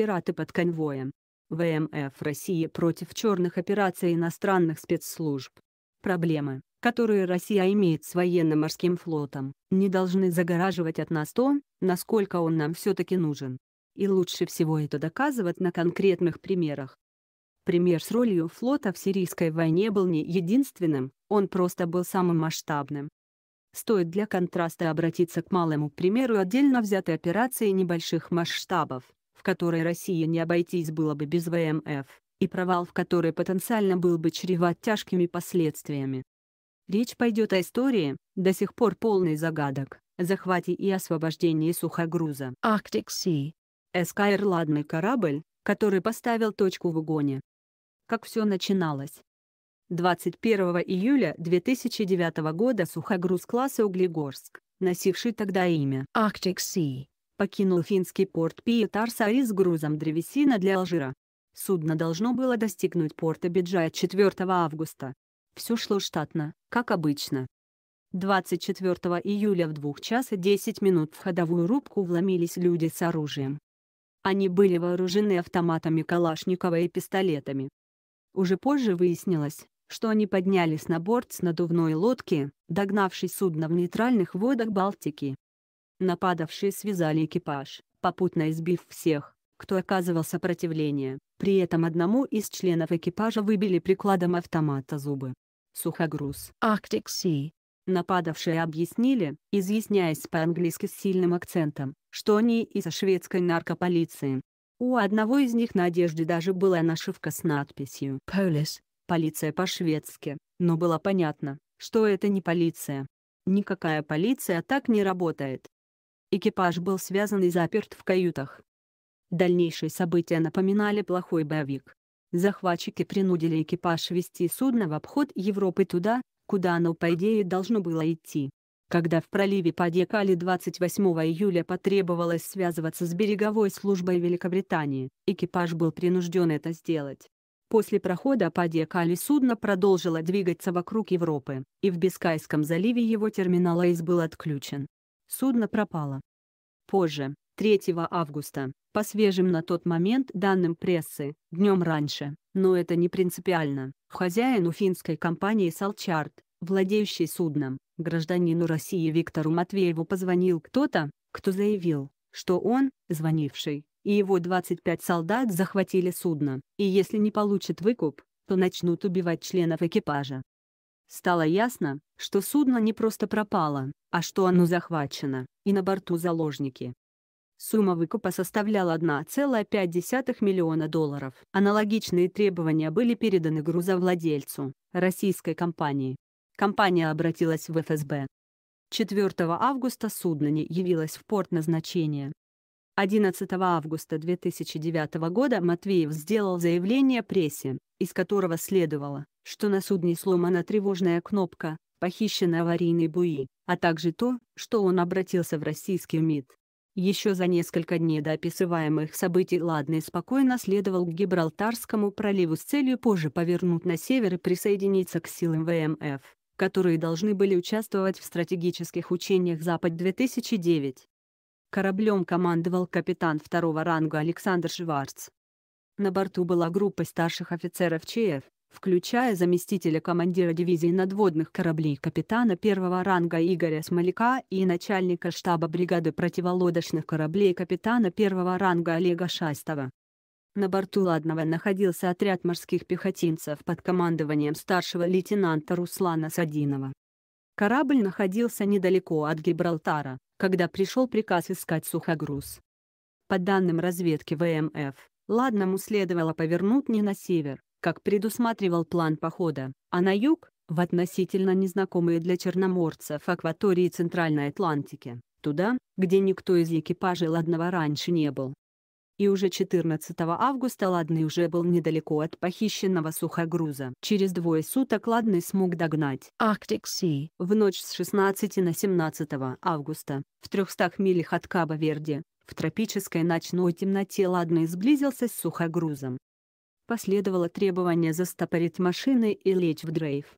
пираты под конвоем. ВМФ России против черных операций иностранных спецслужб. Проблемы, которые Россия имеет с военно-морским флотом, не должны загораживать от нас то, насколько он нам все-таки нужен. И лучше всего это доказывать на конкретных примерах. Пример с ролью флота в сирийской войне был не единственным, он просто был самым масштабным. Стоит для контраста обратиться к малому примеру отдельно взятой операции небольших масштабов, в которой России не обойтись было бы без ВМФ, и провал в которой потенциально был бы чреват тяжкими последствиями. Речь пойдет о истории, до сих пор полной загадок, захвате и освобождении сухогруза. Arctic Sea. Эскайр ладный корабль, который поставил точку в угоне. Как все начиналось. 21 июля 2009 года сухогруз класса Углегорск, носивший тогда имя Arctic Sea, покинул финский порт Пиетарсари с грузом древесина для Алжира. Судно должно было достигнуть порта Биджая 4 августа. Все шло штатно, как обычно. 24 июля в 2 часа 10 минут в ходовую рубку вломились люди с оружием. Они были вооружены автоматами Калашникова и пистолетами. Уже позже выяснилось, что они поднялись на борт с надувной лодки, догнавшей судно в нейтральных водах Балтики. Нападавшие связали экипаж, попутно избив всех, кто оказывал сопротивление. При этом одному из членов экипажа выбили прикладом автомата зубы. Сухогруз. Arctic Sea. Нападавшие объяснили, изъясняясь по-английски с сильным акцентом, что они из шведской наркополиции. У одного из них на одежде даже была нашивка с надписью Police. «Полиция» по-шведски, но было понятно, что это не полиция. Никакая полиция так не работает. Экипаж был связан и заперт в каютах. Дальнейшие события напоминали плохой боевик. Захватчики принудили экипаж вести судно в обход Европы туда, куда оно по идее должно было идти. Когда в проливе Падьякали 28 июля потребовалось связываться с береговой службой Великобритании, экипаж был принужден это сделать. После прохода Падьякали судно продолжило двигаться вокруг Европы, и в Бискайском заливе его терминал Эйс был отключен судно пропало. Позже, 3 августа, по свежим на тот момент данным прессы, днем раньше, но это не принципиально, хозяину финской компании Салчарт, владеющий судном, гражданину России Виктору Матвееву позвонил кто-то, кто заявил, что он, звонивший, и его 25 солдат захватили судно, и если не получат выкуп, то начнут убивать членов экипажа. Стало ясно, что судно не просто пропало, а что оно захвачено, и на борту заложники. Сумма выкупа составляла 1,5 миллиона долларов. Аналогичные требования были переданы грузовладельцу, российской компании. Компания обратилась в ФСБ. 4 августа судно не явилось в порт назначения. 11 августа 2009 года Матвеев сделал заявление прессе, из которого следовало, что на судне сломана тревожная кнопка, похищены аварийные буи, а также то, что он обратился в российский МИД. Еще за несколько дней до описываемых событий Ладный спокойно следовал к Гибралтарскому проливу с целью позже повернуть на север и присоединиться к силам ВМФ, которые должны были участвовать в стратегических учениях «Запад-2009». Кораблем командовал капитан второго ранга Александр Шварц. На борту была группа старших офицеров ЧФ, включая заместителя командира дивизии надводных кораблей капитана первого ранга Игоря Смоляка и начальника штаба бригады противолодочных кораблей капитана первого ранга Олега Шастова. На борту Ладного находился отряд морских пехотинцев под командованием старшего лейтенанта Руслана Садинова. Корабль находился недалеко от Гибралтара, когда пришел приказ искать сухогруз. По данным разведки ВМФ, Ладному следовало повернуть не на север, как предусматривал план похода, а на юг, в относительно незнакомые для черноморцев акватории Центральной Атлантики, туда, где никто из экипажей Ладного раньше не был. И уже 14 августа Ладный уже был недалеко от похищенного сухогруза. Через двое суток Ладный смог догнать Arctic Sea в ночь с 16 на 17 августа, в 300 милях от Каба-Верди, в тропической ночной темноте Ладный сблизился с сухогрузом, последовало требование застопорить машины и лечь в дрейф.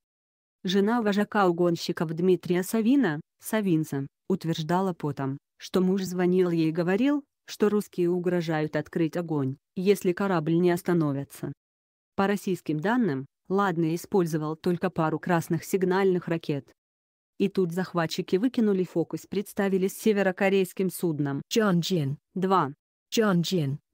Жена вожака угонщиков Дмитрия Савина, Савинца, утверждала потом, что муж звонил ей и говорил, что русские угрожают открыть огонь, если корабль не остановится. По российским данным, Ладный использовал только пару красных сигнальных ракет. И тут захватчики выкинули фокус представились северокорейским судном. Джанжин.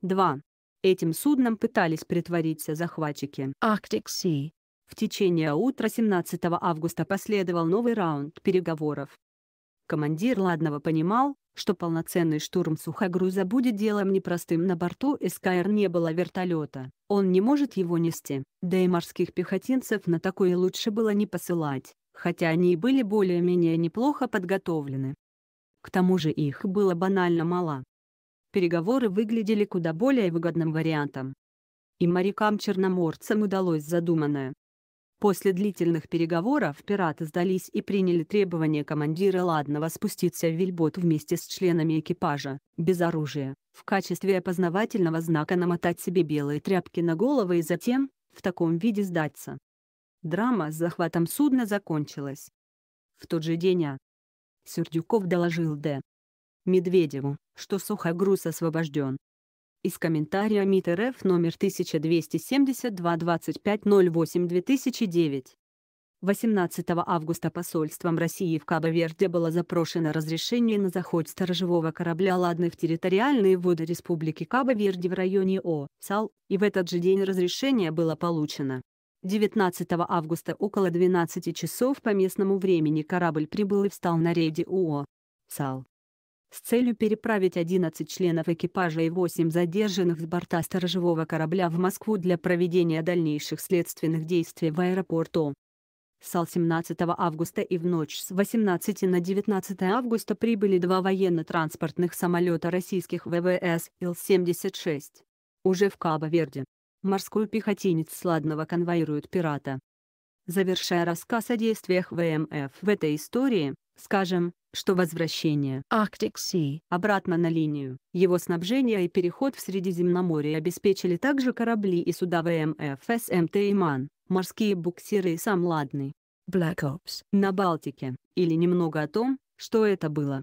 2. Джанжин. 2. Этим судном пытались притвориться захватчики. Arctic Sea. В течение утра 17 августа последовал новый раунд переговоров. Командир Ладного понимал, что полноценный штурм сухогруза будет делом непростым на борту СКР не было вертолета, он не может его нести, да и морских пехотинцев на такое лучше было не посылать, хотя они и были более-менее неплохо подготовлены. К тому же их было банально мало. Переговоры выглядели куда более выгодным вариантом. И морякам-черноморцам удалось задуманное. После длительных переговоров пираты сдались и приняли требование командира Ладного спуститься в вельбот вместе с членами экипажа, без оружия, в качестве опознавательного знака намотать себе белые тряпки на головы и затем, в таком виде сдаться. Драма с захватом судна закончилась. В тот же день А. Сердюков доложил Д. Медведеву, что сухогруз освобожден. Из комментария МИД РФ номер 1272-2508-2009. 18 августа посольством России в Кабо-Верде было запрошено разрешение на заход сторожевого корабля «Ладный» в территориальные воды Республики Кабо-Верде в районе О. САЛ, и в этот же день разрешение было получено. 19 августа около 12 часов по местному времени корабль прибыл и встал на рейде УО. САЛ с целью переправить 11 членов экипажа и 8 задержанных с борта сторожевого корабля в Москву для проведения дальнейших следственных действий в аэропорту. САЛ 17 августа и в ночь с 18 на 19 августа прибыли два военно-транспортных самолета российских ВВС Ил-76. Уже в Кабо-Верде. Морской пехотинец Сладного конвоирует пирата. Завершая рассказ о действиях ВМФ в этой истории, скажем, что возвращение Arctic Sea. обратно на линию, его снабжение и переход в Средиземноморье обеспечили также корабли и суда ВМФ СМТ «Иман», морские буксиры и сам Ладный. Black Ops. На Балтике, или немного о том, что это было.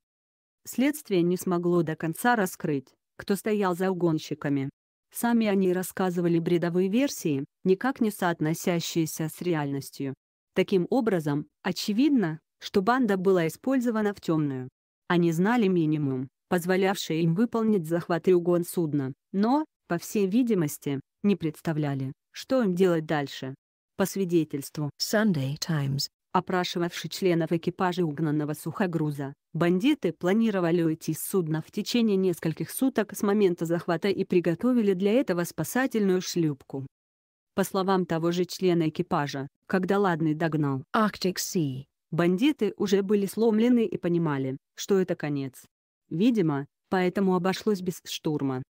Следствие не смогло до конца раскрыть, кто стоял за угонщиками. Сами они рассказывали бредовые версии, никак не соотносящиеся с реальностью. Таким образом, очевидно, что банда была использована в темную. Они знали минимум, позволявший им выполнить захват и угон судна, но, по всей видимости, не представляли, что им делать дальше. По свидетельству Sunday Times. опрашивавший членов экипажа угнанного сухогруза, бандиты планировали уйти с судна в течение нескольких суток с момента захвата и приготовили для этого спасательную шлюпку. По словам того же члена экипажа, когда Ладный догнал Arctic Sea. Бандиты уже были сломлены и понимали, что это конец. Видимо, поэтому обошлось без штурма.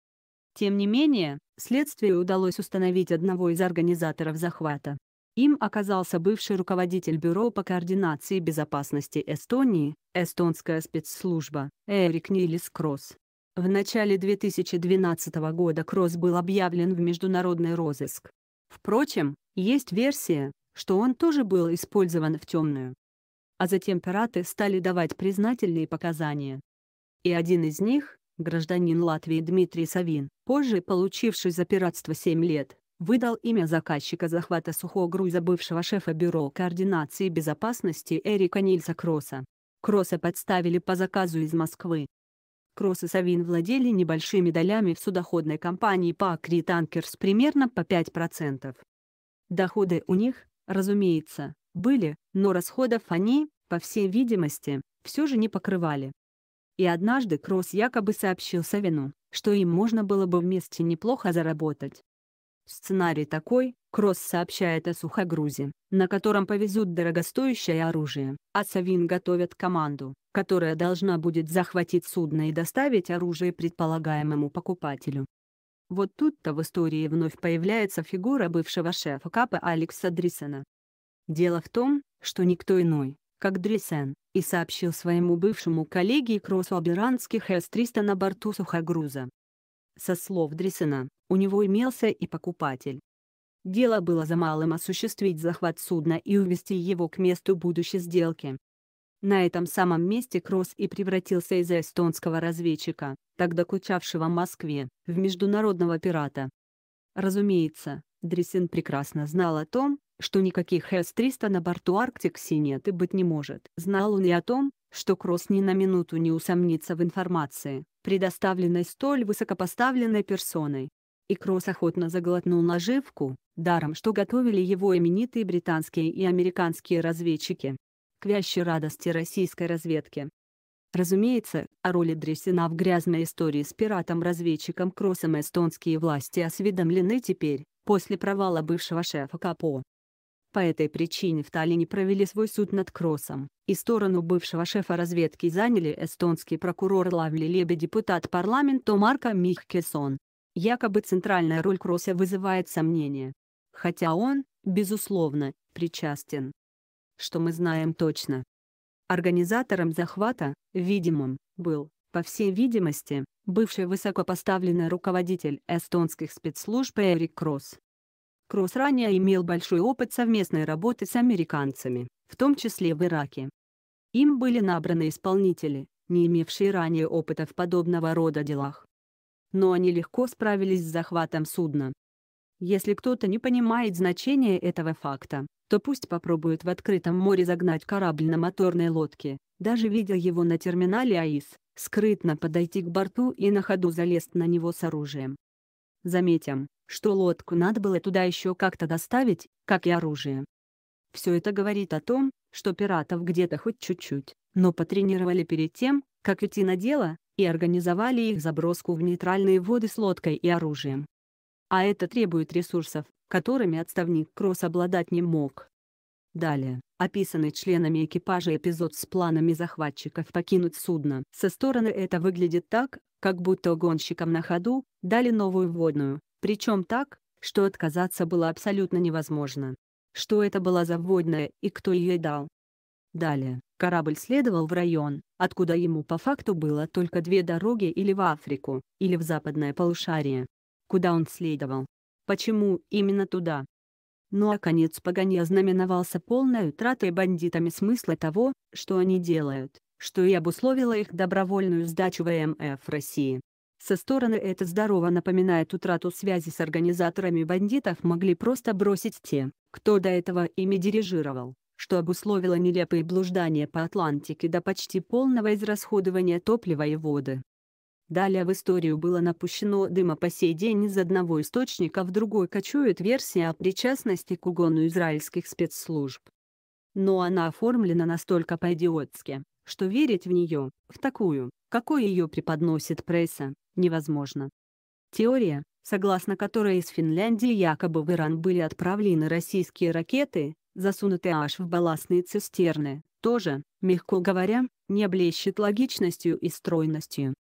Тем не менее, следствию удалось установить одного из организаторов захвата. Им оказался бывший руководитель Бюро по координации безопасности Эстонии, эстонская спецслужба, Эрик Нилис Кросс. В начале 2012 года Кросс был объявлен в международный розыск. Впрочем, есть версия, что он тоже был использован в темную. А затем пираты стали давать признательные показания. И один из них, гражданин Латвии Дмитрий Савин, позже получивший за пиратство 7 лет, выдал имя заказчика захвата сухого груза бывшего шефа Бюро координации безопасности Эрика Нильса Кросса. Кросса подставили по заказу из Москвы. Кросс и Савин владели небольшими долями в судоходной компании Пакри Танкерс примерно по 5%. Доходы у них, разумеется, были, но расходов они, по всей видимости, все же не покрывали. И однажды Кросс якобы сообщил Савину, что им можно было бы вместе неплохо заработать. Сценарий такой, Кросс сообщает о сухогрузе, на котором повезут дорогостоящее оружие, а Савин готовит команду, которая должна будет захватить судно и доставить оружие предполагаемому покупателю. Вот тут-то в истории вновь появляется фигура бывшего шефа КП Алекса Дрисена. Дело в том, что никто иной, как Дрисен, и сообщил своему бывшему коллеге Кроссу об иранских С-300 на борту сухогруза. Со слов Дрисена, у него имелся и покупатель. Дело было за малым осуществить захват судна и увезти его к месту будущей сделки. На этом самом месте Кросс и превратился из эстонского разведчика, тогда кучавшего в Москве, в международного пирата. Разумеется, Дресин прекрасно знал о том, что никаких С-300 на борту Арктикси нет и быть не может. Знал он и о том, что Кросс ни на минуту не усомнится в информации, предоставленной столь высокопоставленной персоной. И Кросс охотно заглотнул наживку, даром что готовили его именитые британские и американские разведчики. К вящей радости российской разведки. Разумеется, о роли Дресина в грязной истории с пиратом-разведчиком Кроссом эстонские власти осведомлены теперь, после провала бывшего шефа КАПО. По этой причине в Таллине провели свой суд над Кроссом, и сторону бывшего шефа разведки заняли эстонский прокурор Лавли Лебе депутат парламента Марка Михкесон. Якобы центральная роль Кросса вызывает сомнения. Хотя он, безусловно, причастен. Что мы знаем точно. Организатором захвата, видимым, был, по всей видимости, бывший высокопоставленный руководитель эстонских спецслужб Эрик Кросс. Кросс ранее имел большой опыт совместной работы с американцами, в том числе в Ираке. Им были набраны исполнители, не имевшие ранее опыта в подобного рода делах. Но они легко справились с захватом судна. Если кто-то не понимает значения этого факта, то пусть попробует в открытом море загнать корабль на моторной лодке, даже видя его на терминале АИС, скрытно подойти к борту и на ходу залезть на него с оружием. Заметим, что лодку надо было туда еще как-то доставить, как и оружие. Все это говорит о том, что пиратов где-то хоть чуть-чуть, но потренировали перед тем, как идти на дело, и организовали их заброску в нейтральные воды с лодкой и оружием. А это требует ресурсов, которыми отставник Кросс обладать не мог. Далее, описанный членами экипажа эпизод с планами захватчиков покинуть судно. Со стороны это выглядит так, как будто гонщикам на ходу дали новую вводную, причем так, что отказаться было абсолютно невозможно. Что это была за вводная и кто ее дал? Далее, корабль следовал в район, откуда ему по факту было только две дороги или в Африку, или в западное полушарие. Куда он следовал? Почему именно туда? Ну а конец погони ознаменовался полной утратой бандитами смысла того, что они делают, что и обусловило их добровольную сдачу ВМФ России. Со стороны это здорово напоминает утрату связи с организаторами бандитов могли просто бросить те, кто до этого ими дирижировал, что обусловило нелепые блуждания по Атлантике до почти полного израсходования топлива и воды. Далее в историю было напущено дыма по сей день из одного источника в другой кочует версия о причастности к угону израильских спецслужб. Но она оформлена настолько по-идиотски, что верить в нее, в такую, какой ее преподносит пресса, невозможно. Теория, согласно которой из Финляндии якобы в Иран были отправлены российские ракеты, засунутые аж в балластные цистерны, тоже, мягко говоря, не блещет логичностью и стройностью.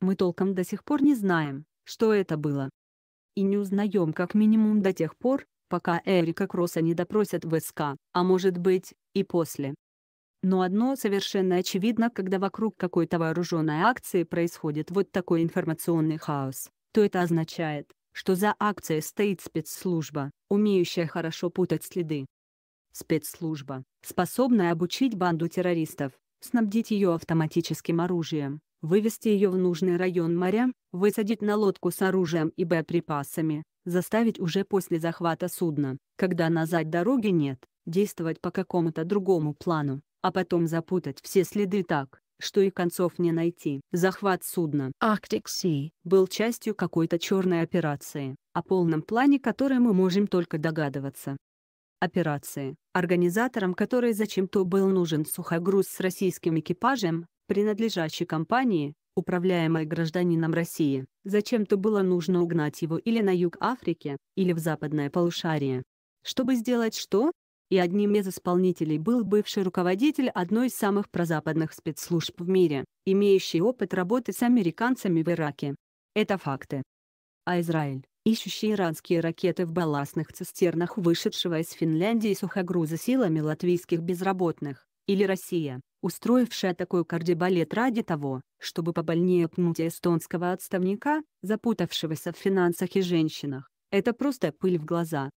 Мы толком до сих пор не знаем, что это было. И не узнаем как минимум до тех пор, пока Эрика Кросса не допросят в СК, а может быть, и после. Но одно совершенно очевидно, когда вокруг какой-то вооруженной акции происходит вот такой информационный хаос, то это означает, что за акцией стоит спецслужба, умеющая хорошо путать следы. Спецслужба, способная обучить банду террористов, снабдить ее автоматическим оружием, вывести ее в нужный район моря, высадить на лодку с оружием и боеприпасами, заставить уже после захвата судна, когда назад дороги нет, действовать по какому-то другому плану, а потом запутать все следы так, что и концов не найти. Захват судна Arctic Sea был частью какой-то черной операции, о полном плане которой мы можем только догадываться. Операции, организатором которой зачем-то был нужен сухогруз с российским экипажем, принадлежащий компании, управляемой гражданином России, зачем-то было нужно угнать его или на юг Африки, или в западное полушарие. Чтобы сделать что? и одним из исполнителей был бывший руководитель одной из самых прозападных спецслужб в мире, имеющий опыт работы с американцами в Ираке. Это факты. А Израиль, ищущий иранские ракеты в балластных цистернах вышедшего из Финляндии сухогруза силами латвийских безработных, или Россия, устроившая такой кардебалет ради того, чтобы побольнее пнуть эстонского отставника, запутавшегося в финансах и женщинах, это просто пыль в глаза.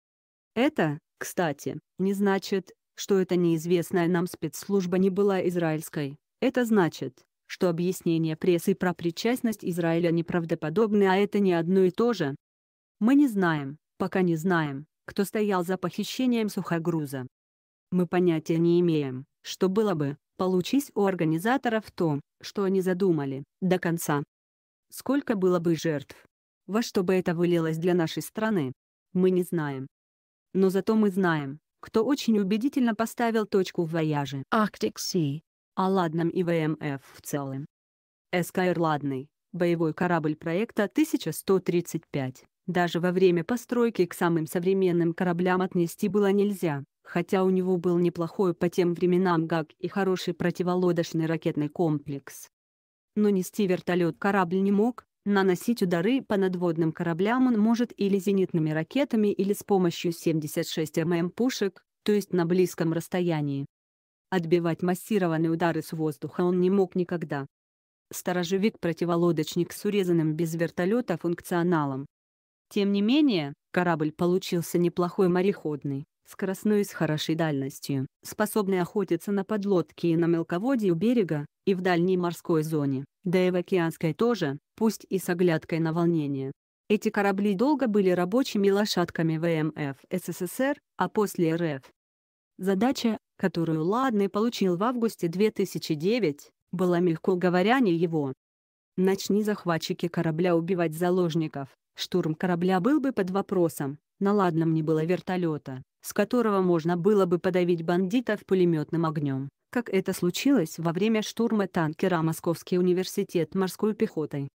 Это, кстати, не значит, что эта неизвестная нам спецслужба не была израильской. Это значит, что объяснение прессы про причастность Израиля неправдоподобны, а это не одно и то же. Мы не знаем, пока не знаем, кто стоял за похищением сухогруза. Мы понятия не имеем, что было бы, получись у организаторов то, что они задумали, до конца. Сколько было бы жертв? Во что бы это вылилось для нашей страны? Мы не знаем. Но зато мы знаем, кто очень убедительно поставил точку в вояже. Arctic Sea. О Ладном и ВМФ в целом. СКР Ладный, боевой корабль проекта 1135. Даже во время постройки к самым современным кораблям отнести было нельзя, хотя у него был неплохой по тем временам ГАГ и хороший противолодочный ракетный комплекс. Но нести вертолет корабль не мог, наносить удары по надводным кораблям он может или зенитными ракетами или с помощью 76 мм пушек, то есть на близком расстоянии. Отбивать массированные удары с воздуха он не мог никогда. Сторожевик-противолодочник с урезанным без вертолета функционалом, тем не менее, корабль получился неплохой мореходный, скоростной с хорошей дальностью, способный охотиться на подлодки и на мелководье у берега, и в дальней морской зоне, да и в океанской тоже, пусть и с оглядкой на волнение. Эти корабли долго были рабочими лошадками ВМФ СССР, а после РФ. Задача, которую Ладный получил в августе 2009, была мягко говоря не его. Начни захватчики корабля убивать заложников, Штурм корабля был бы под вопросом, на ладном не было вертолета, с которого можно было бы подавить бандитов пулеметным огнем, как это случилось во время штурма танкера Московский университет морской пехотой.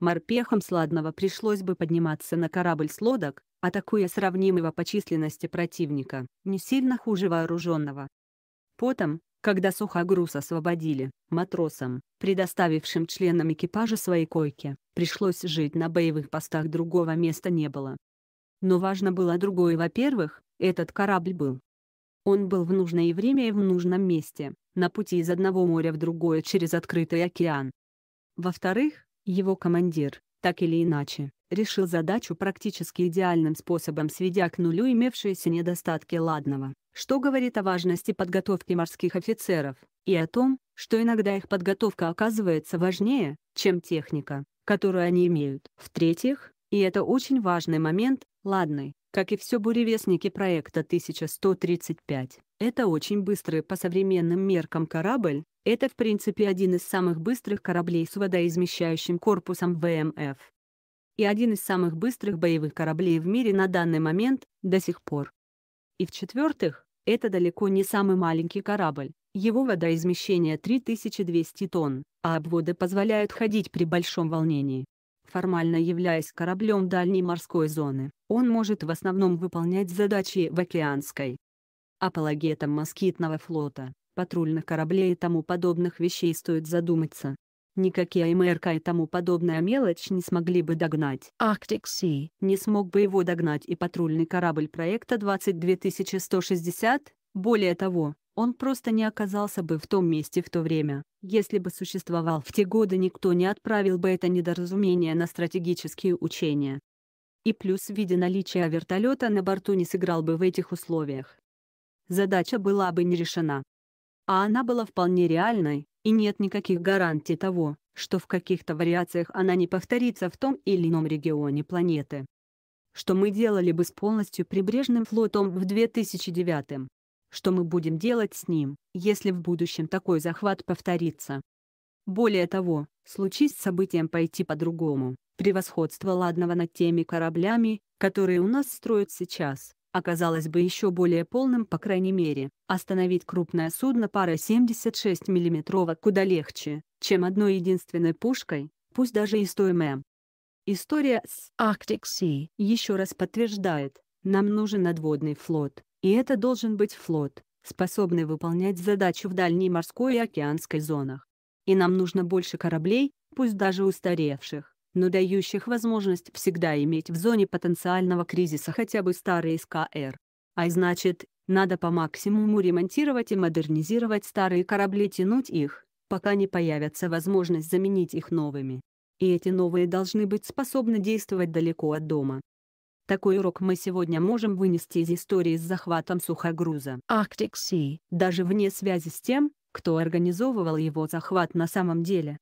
Морпехам с Ладного пришлось бы подниматься на корабль с лодок, атакуя сравнимого по численности противника, не сильно хуже вооруженного. Потом, когда сухогруз освободили, матросам, предоставившим членам экипажа свои койки, пришлось жить на боевых постах другого места не было. Но важно было другое во-первых, этот корабль был. Он был в нужное время и в нужном месте, на пути из одного моря в другое через открытый океан. Во-вторых, его командир, так или иначе, решил задачу практически идеальным способом сведя к нулю имевшиеся недостатки ладного что говорит о важности подготовки морских офицеров, и о том, что иногда их подготовка оказывается важнее, чем техника, которую они имеют. В-третьих, и это очень важный момент, ладный, как и все буревестники проекта 1135, это очень быстрый по современным меркам корабль, это в принципе один из самых быстрых кораблей с водоизмещающим корпусом ВМФ. И один из самых быстрых боевых кораблей в мире на данный момент, до сих пор. И в-четвертых, это далеко не самый маленький корабль, его водоизмещение 3200 тонн, а обводы позволяют ходить при большом волнении. Формально являясь кораблем дальней морской зоны, он может в основном выполнять задачи в океанской. Апологетам москитного флота, патрульных кораблей и тому подобных вещей стоит задуматься. Никакие АМРК и тому подобная мелочь не смогли бы догнать. Arctic Sea. Не смог бы его догнать и патрульный корабль проекта 22160, более того, он просто не оказался бы в том месте в то время. Если бы существовал в те годы никто не отправил бы это недоразумение на стратегические учения. И плюс в виде наличия вертолета на борту не сыграл бы в этих условиях. Задача была бы не решена. А она была вполне реальной, и нет никаких гарантий того, что в каких-то вариациях она не повторится в том или ином регионе планеты. Что мы делали бы с полностью прибрежным флотом в 2009 Что мы будем делать с ним, если в будущем такой захват повторится? Более того, случись событием пойти по-другому, превосходство Ладного над теми кораблями, которые у нас строят сейчас, оказалось бы еще более полным по крайней мере, остановить крупное судно парой 76 мм куда легче, чем одной единственной пушкой, пусть даже и 100 мм. История с Arctic Sea еще раз подтверждает, нам нужен надводный флот, и это должен быть флот, способный выполнять задачу в дальней морской и океанской зонах. И нам нужно больше кораблей, пусть даже устаревших, но дающих возможность всегда иметь в зоне потенциального кризиса хотя бы старые СКР. А значит, надо по максимуму ремонтировать и модернизировать старые корабли тянуть их, пока не появится возможность заменить их новыми. И эти новые должны быть способны действовать далеко от дома. Такой урок мы сегодня можем вынести из истории с захватом сухогруза. Arctic Sea, Даже вне связи с тем, кто организовывал его захват на самом деле.